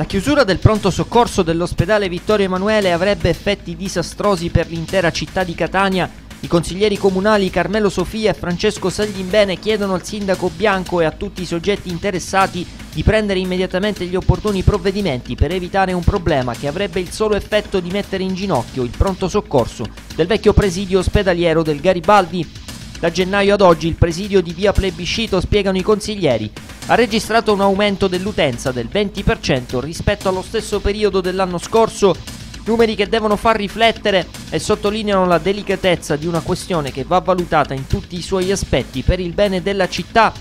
La chiusura del pronto soccorso dell'ospedale Vittorio Emanuele avrebbe effetti disastrosi per l'intera città di Catania. I consiglieri comunali Carmelo Sofia e Francesco Saglimbene chiedono al sindaco Bianco e a tutti i soggetti interessati di prendere immediatamente gli opportuni provvedimenti per evitare un problema che avrebbe il solo effetto di mettere in ginocchio il pronto soccorso del vecchio presidio ospedaliero del Garibaldi. Da gennaio ad oggi il presidio di via Plebiscito, spiegano i consiglieri, ha registrato un aumento dell'utenza del 20% rispetto allo stesso periodo dell'anno scorso, numeri che devono far riflettere e sottolineano la delicatezza di una questione che va valutata in tutti i suoi aspetti per il bene della città.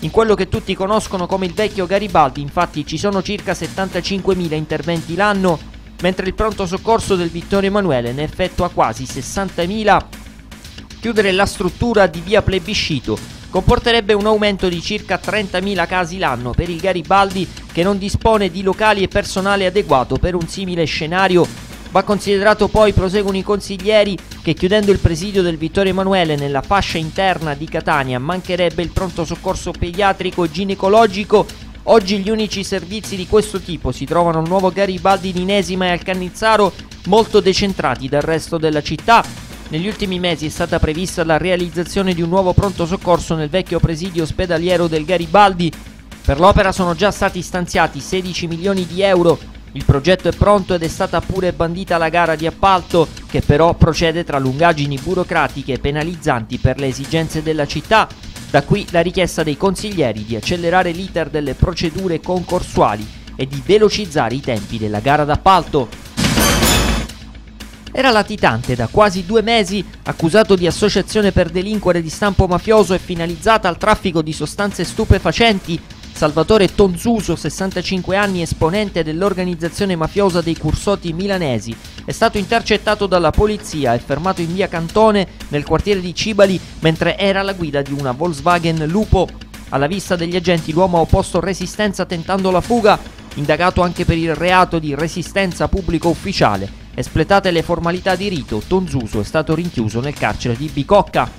In quello che tutti conoscono come il vecchio Garibaldi, infatti, ci sono circa 75.000 interventi l'anno, mentre il pronto soccorso del Vittorio Emanuele ne effettua quasi 60.000. Chiudere la struttura di via Plebiscito comporterebbe un aumento di circa 30.000 casi l'anno per il Garibaldi che non dispone di locali e personale adeguato per un simile scenario. Va considerato poi, proseguono i consiglieri, che chiudendo il presidio del Vittorio Emanuele nella fascia interna di Catania mancherebbe il pronto soccorso pediatrico e ginecologico. Oggi gli unici servizi di questo tipo si trovano al nuovo Garibaldi di Inesima e al Cannizzaro, molto decentrati dal resto della città, negli ultimi mesi è stata prevista la realizzazione di un nuovo pronto soccorso nel vecchio presidio ospedaliero del Garibaldi. Per l'opera sono già stati stanziati 16 milioni di euro. Il progetto è pronto ed è stata pure bandita la gara di appalto, che però procede tra lungaggini burocratiche penalizzanti per le esigenze della città. Da qui la richiesta dei consiglieri di accelerare l'iter delle procedure concorsuali e di velocizzare i tempi della gara d'appalto. Era latitante da quasi due mesi, accusato di associazione per delinquere di stampo mafioso e finalizzata al traffico di sostanze stupefacenti. Salvatore Tonzuso, 65 anni, esponente dell'organizzazione mafiosa dei Cursoti milanesi, è stato intercettato dalla polizia e fermato in via Cantone nel quartiere di Cibali mentre era alla guida di una Volkswagen Lupo. Alla vista degli agenti l'uomo ha opposto resistenza tentando la fuga, indagato anche per il reato di resistenza pubblico ufficiale Espletate le formalità di rito, Tonzuso è stato rinchiuso nel carcere di Bicocca.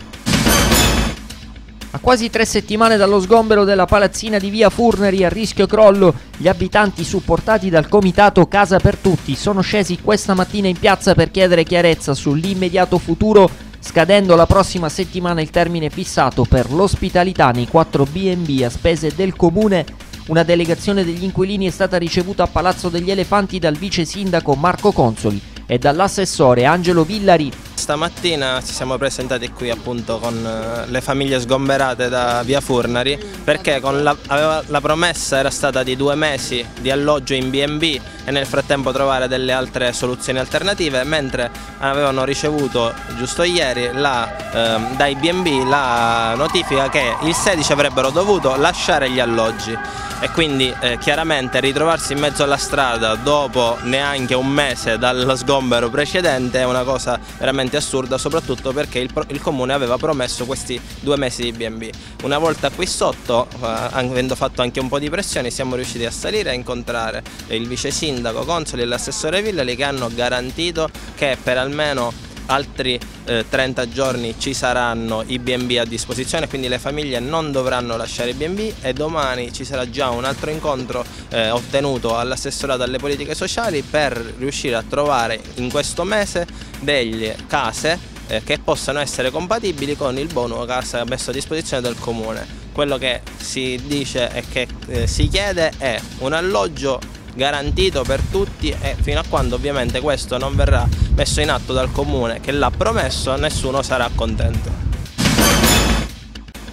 A quasi tre settimane dallo sgombero della palazzina di via Furneri a rischio crollo, gli abitanti supportati dal comitato Casa per Tutti sono scesi questa mattina in piazza per chiedere chiarezza sull'immediato futuro, scadendo la prossima settimana il termine fissato per l'ospitalità nei 4 BB a spese del comune una delegazione degli inquilini è stata ricevuta a Palazzo degli Elefanti dal vice sindaco Marco Consoli e dall'assessore Angelo Villari. Stamattina ci siamo presentati qui appunto con eh, le famiglie sgomberate da via Furnari perché la, aveva, la promessa era stata di due mesi di alloggio in B&B e nel frattempo trovare delle altre soluzioni alternative mentre avevano ricevuto giusto ieri la, eh, dai B&B la notifica che il 16 avrebbero dovuto lasciare gli alloggi. E quindi eh, chiaramente ritrovarsi in mezzo alla strada dopo neanche un mese dallo sgombero precedente è una cosa veramente assurda soprattutto perché il, il comune aveva promesso questi due mesi di B&B. Una volta qui sotto, eh, avendo fatto anche un po' di pressione, siamo riusciti a salire a incontrare il vice sindaco Consoli e l'assessore Villali che hanno garantito che per almeno altri eh, 30 giorni ci saranno i BB a disposizione, quindi le famiglie non dovranno lasciare i BB e domani ci sarà già un altro incontro eh, ottenuto all'assessorato alle politiche sociali per riuscire a trovare in questo mese delle case eh, che possano essere compatibili con il bono casa messo a disposizione del comune. Quello che si dice e che eh, si chiede è un alloggio garantito per tutti e fino a quando ovviamente questo non verrà messo in atto dal comune che l'ha promesso nessuno sarà contento.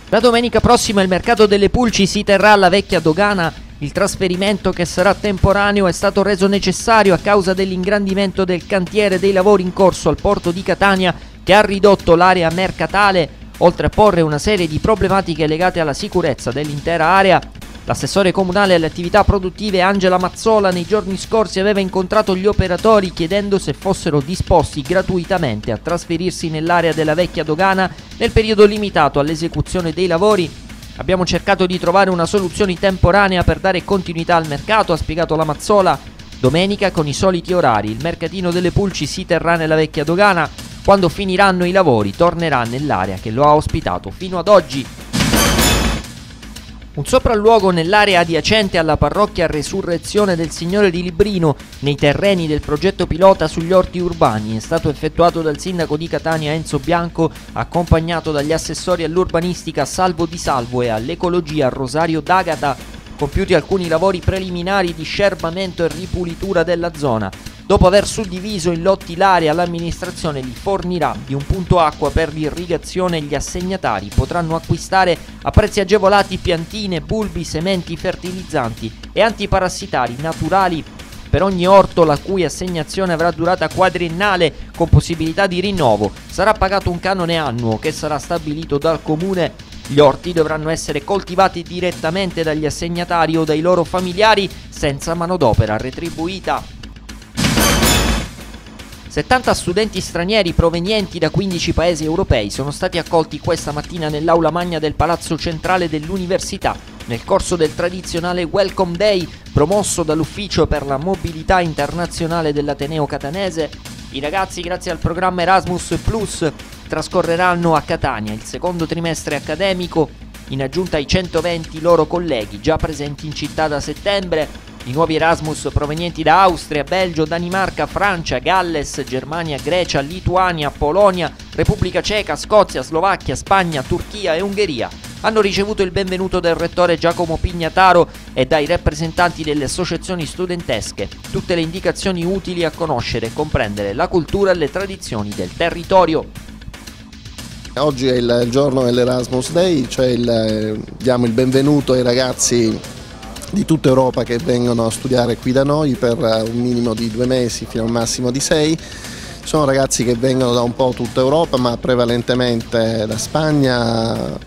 La domenica prossima il mercato delle pulci si terrà alla vecchia dogana. Il trasferimento che sarà temporaneo è stato reso necessario a causa dell'ingrandimento del cantiere dei lavori in corso al porto di Catania che ha ridotto l'area mercatale, oltre a porre una serie di problematiche legate alla sicurezza dell'intera area. L'assessore comunale alle attività produttive Angela Mazzola nei giorni scorsi aveva incontrato gli operatori chiedendo se fossero disposti gratuitamente a trasferirsi nell'area della vecchia dogana nel periodo limitato all'esecuzione dei lavori. Abbiamo cercato di trovare una soluzione temporanea per dare continuità al mercato, ha spiegato la Mazzola. Domenica con i soliti orari il mercatino delle pulci si terrà nella vecchia dogana. Quando finiranno i lavori tornerà nell'area che lo ha ospitato fino ad oggi. Un sopralluogo nell'area adiacente alla parrocchia Resurrezione del Signore di Librino, nei terreni del progetto pilota sugli orti urbani, è stato effettuato dal sindaco di Catania Enzo Bianco, accompagnato dagli assessori all'urbanistica Salvo Di Salvo e all'ecologia Rosario D'Agata, compiuti alcuni lavori preliminari di scerbamento e ripulitura della zona. Dopo aver suddiviso in lotti l'area, l'amministrazione li fornirà di un punto acqua per l'irrigazione e gli assegnatari potranno acquistare a prezzi agevolati piantine, bulbi, sementi, fertilizzanti e antiparassitari naturali per ogni orto la cui assegnazione avrà durata quadriennale con possibilità di rinnovo. Sarà pagato un canone annuo che sarà stabilito dal comune. Gli orti dovranno essere coltivati direttamente dagli assegnatari o dai loro familiari senza manodopera retribuita. 70 studenti stranieri provenienti da 15 paesi europei sono stati accolti questa mattina nell'aula magna del Palazzo Centrale dell'Università nel corso del tradizionale Welcome Day promosso dall'Ufficio per la Mobilità Internazionale dell'Ateneo Catanese. I ragazzi, grazie al programma Erasmus Plus, trascorreranno a Catania il secondo trimestre accademico in aggiunta ai 120 loro colleghi già presenti in città da settembre i nuovi Erasmus provenienti da Austria, Belgio, Danimarca, Francia, Galles, Germania, Grecia, Lituania, Polonia, Repubblica Ceca, Scozia, Slovacchia, Spagna, Turchia e Ungheria hanno ricevuto il benvenuto del rettore Giacomo Pignataro e dai rappresentanti delle associazioni studentesche, tutte le indicazioni utili a conoscere e comprendere la cultura e le tradizioni del territorio. Oggi è il giorno dell'Erasmus Day, cioè il, eh, diamo il benvenuto ai ragazzi di tutta Europa che vengono a studiare qui da noi per eh, un minimo di due mesi fino a un massimo di sei. Sono ragazzi che vengono da un po' tutta Europa ma prevalentemente da Spagna,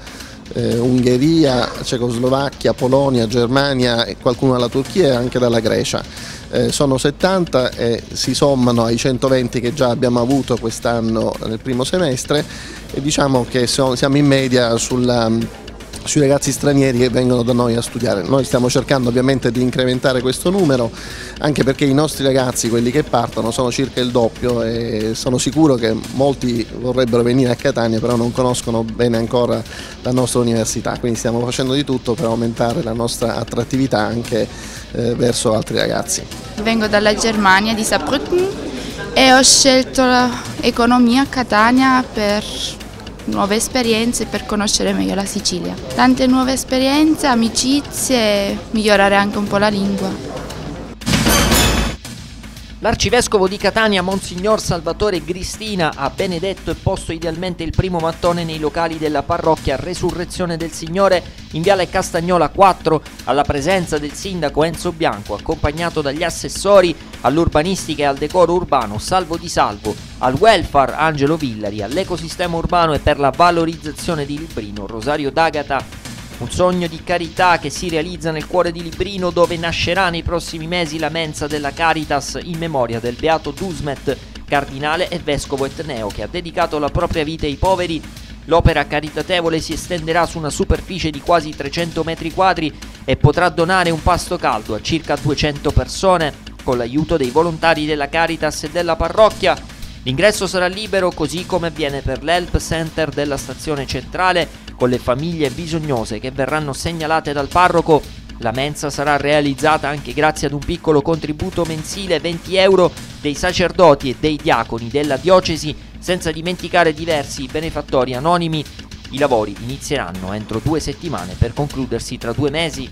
eh, Ungheria, Cecoslovacchia, Polonia, Germania e qualcuno dalla Turchia e anche dalla Grecia. Eh, sono 70 e si sommano ai 120 che già abbiamo avuto quest'anno nel primo semestre e diciamo che siamo in media sulla sui ragazzi stranieri che vengono da noi a studiare. Noi stiamo cercando ovviamente di incrementare questo numero anche perché i nostri ragazzi, quelli che partono, sono circa il doppio e sono sicuro che molti vorrebbero venire a Catania però non conoscono bene ancora la nostra università, quindi stiamo facendo di tutto per aumentare la nostra attrattività anche eh, verso altri ragazzi. Vengo dalla Germania, di Saarbrücken e ho scelto l'economia a Catania per nuove esperienze per conoscere meglio la Sicilia. Tante nuove esperienze, amicizie migliorare anche un po' la lingua. L'arcivescovo di Catania, Monsignor Salvatore Gristina, ha benedetto e posto idealmente il primo mattone nei locali della parrocchia Resurrezione del Signore in Viale Castagnola 4, alla presenza del sindaco Enzo Bianco, accompagnato dagli assessori all'urbanistica e al decoro urbano Salvo Di Salvo, al welfare Angelo Villari, all'ecosistema urbano e per la valorizzazione di Librino Rosario D'Agata un sogno di carità che si realizza nel cuore di Librino dove nascerà nei prossimi mesi la mensa della Caritas in memoria del beato Dusmet, cardinale e vescovo etneo che ha dedicato la propria vita ai poveri. L'opera caritatevole si estenderà su una superficie di quasi 300 metri quadri e potrà donare un pasto caldo a circa 200 persone con l'aiuto dei volontari della Caritas e della parrocchia L'ingresso sarà libero così come avviene per l'Help Center della stazione centrale con le famiglie bisognose che verranno segnalate dal parroco. La mensa sarà realizzata anche grazie ad un piccolo contributo mensile 20 euro dei sacerdoti e dei diaconi della diocesi, senza dimenticare diversi benefattori anonimi. I lavori inizieranno entro due settimane per concludersi tra due mesi.